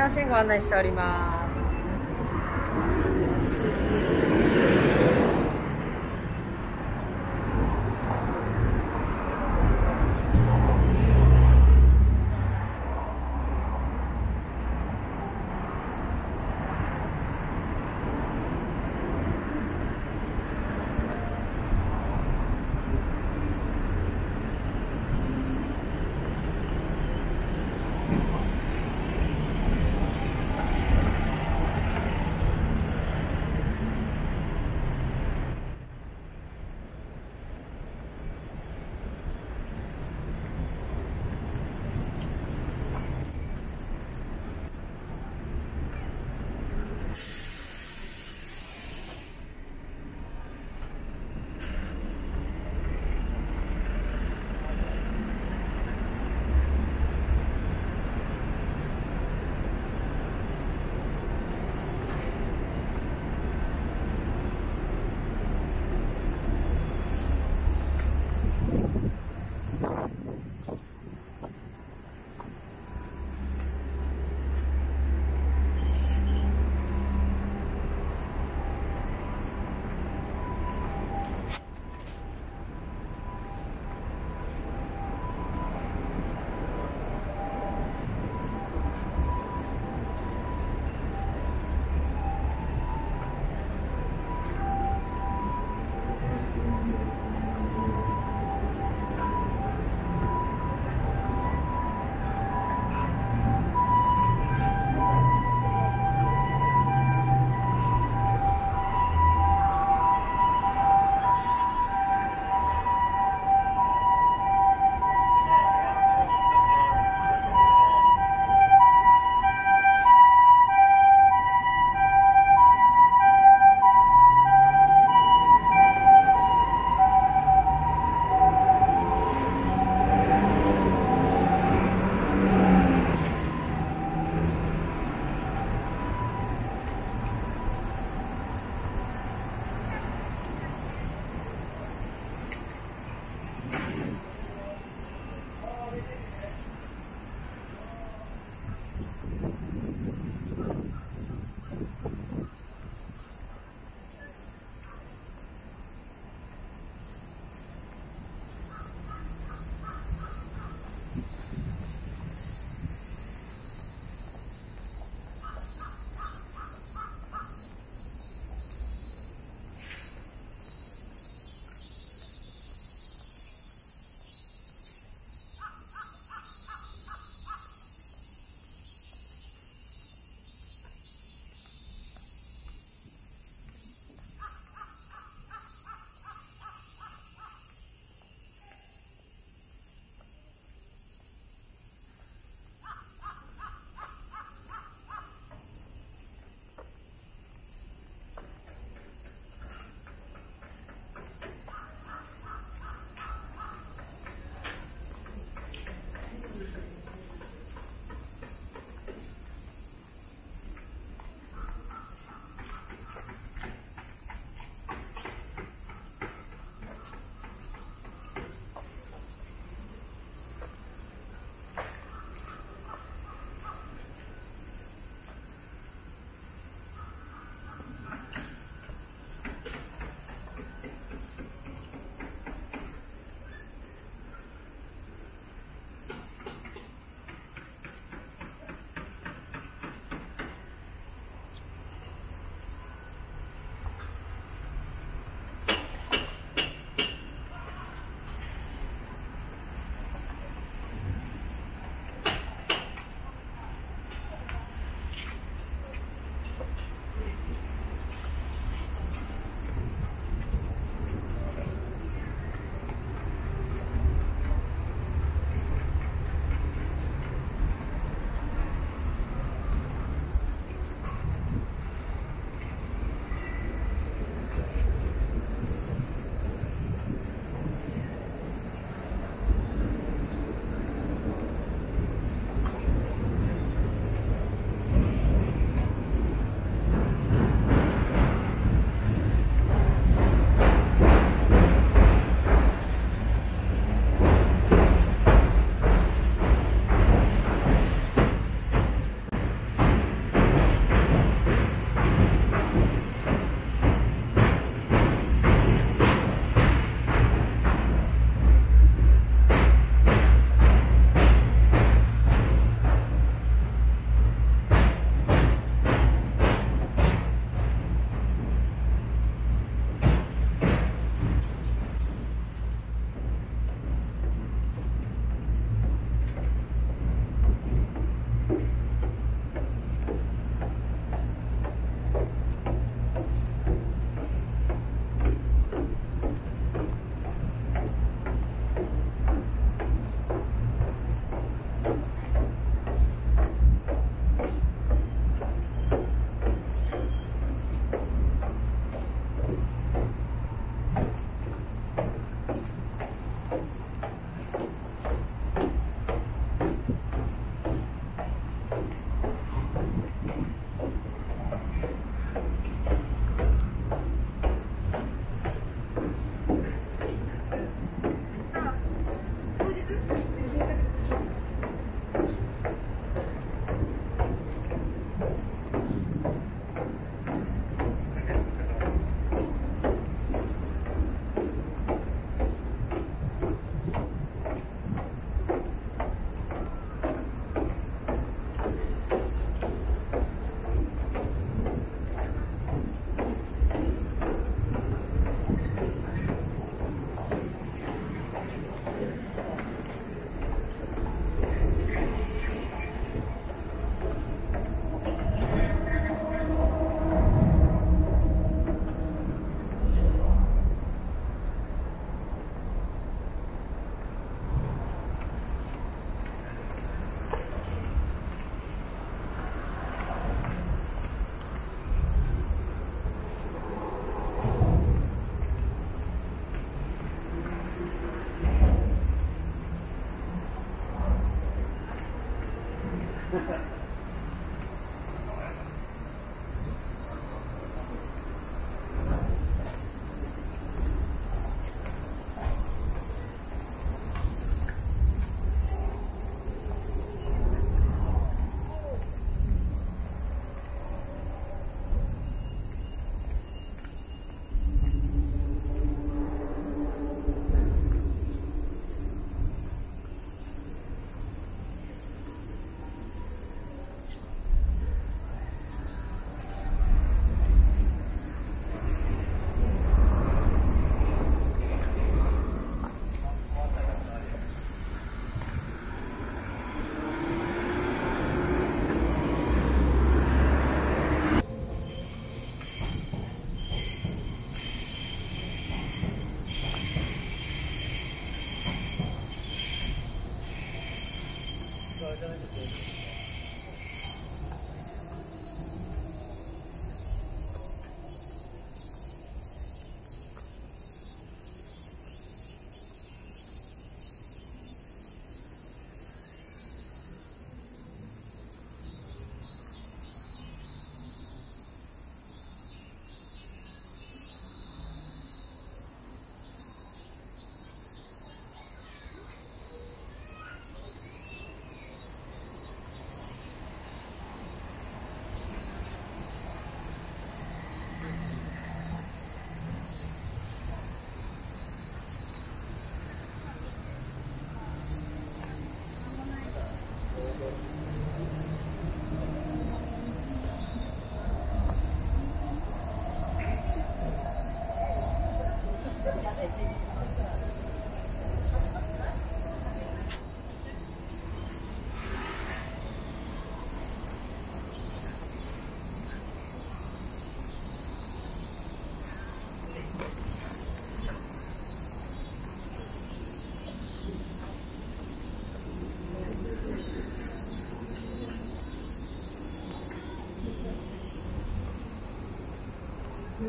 「食料信号案内しております。「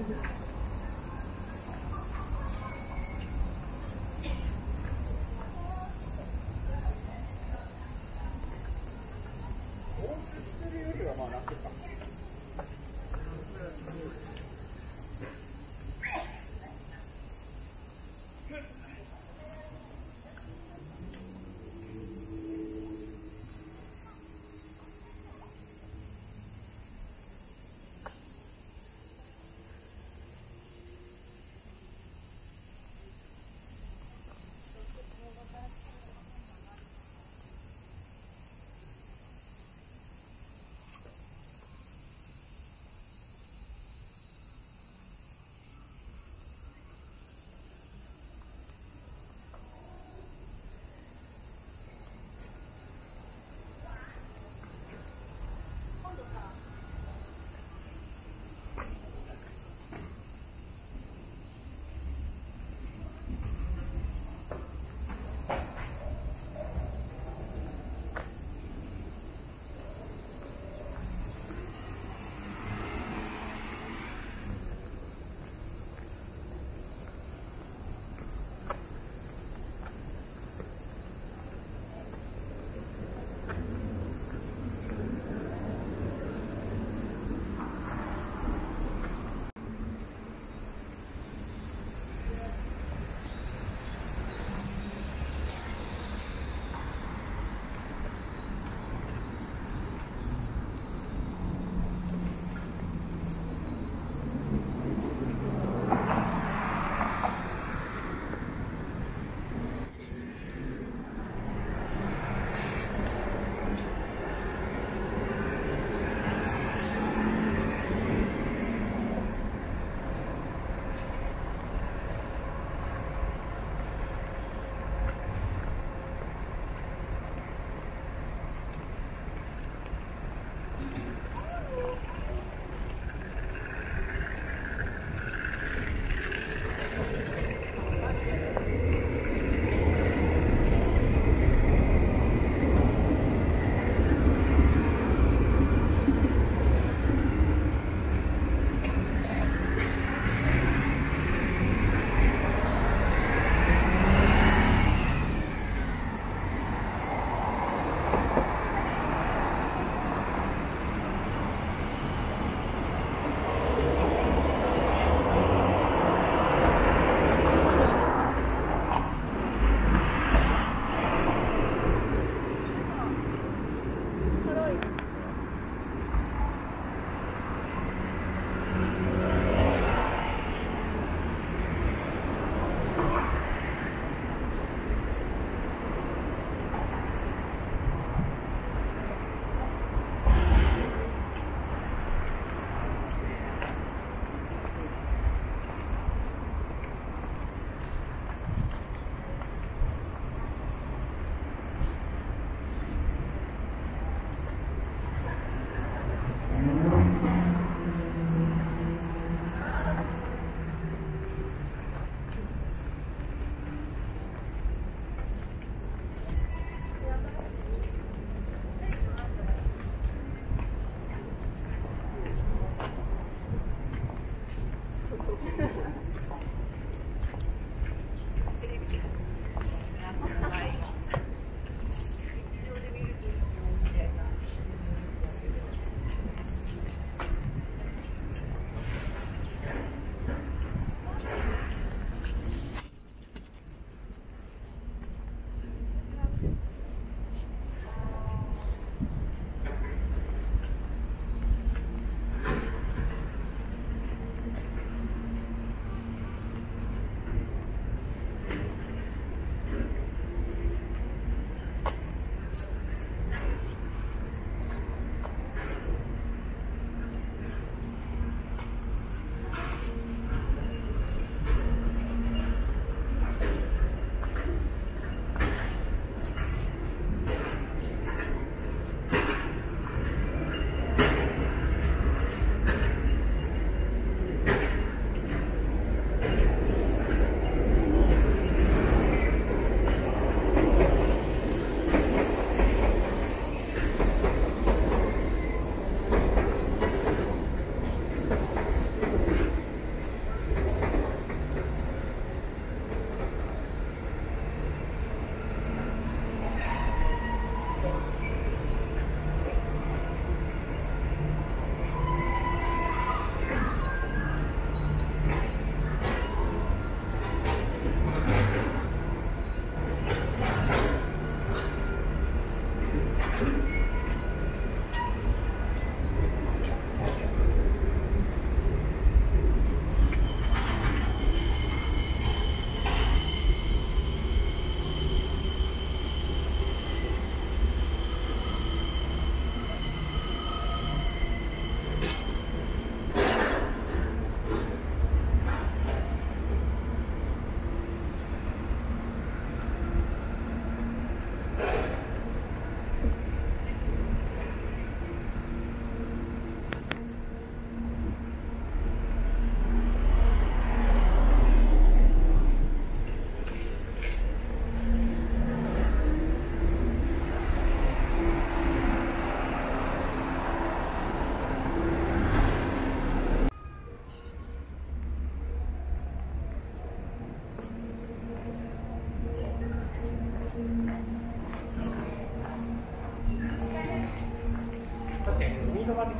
Thank you.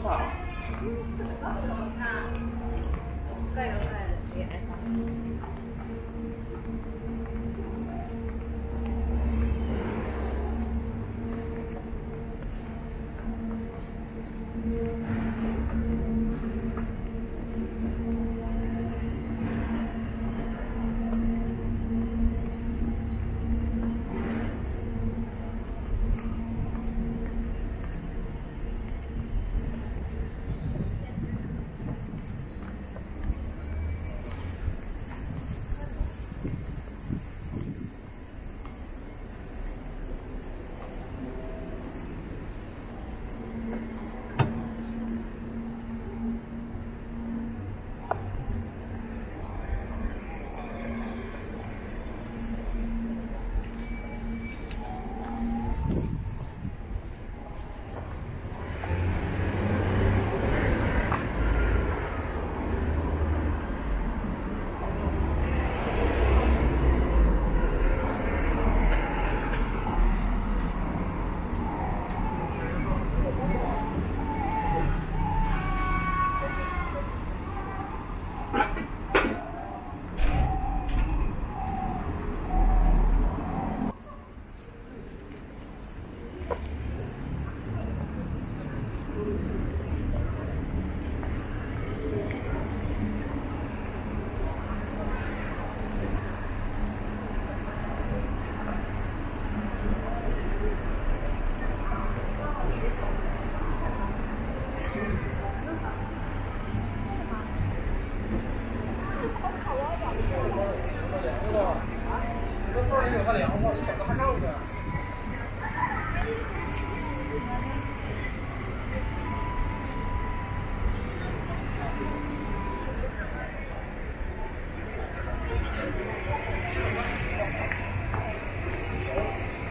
さ、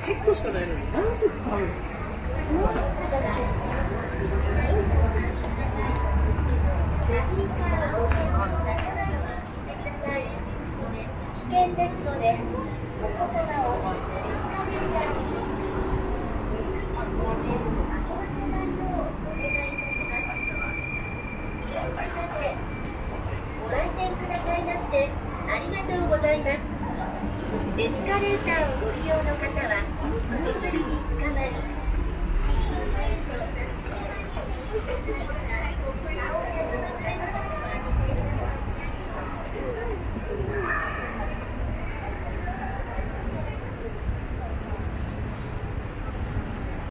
結構しかないのになぜ買うの危険ですので、お子様を。エスカレーターをご利用の方は手すりにつかまり